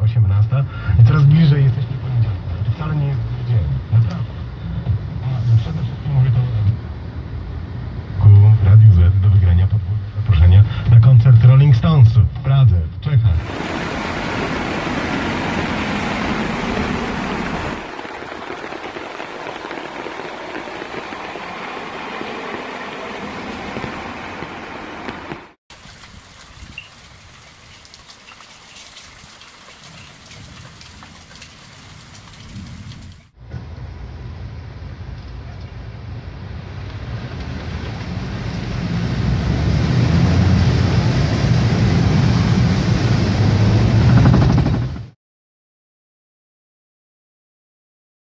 18 i coraz bliżej jesteśmy poniedziałku. To wcale nie jest dzień, naprawdę. A przede wszystkim mówię to e, ku Radiu Z do wygrania podwójne zaproszenia na koncert Rolling Stonesów.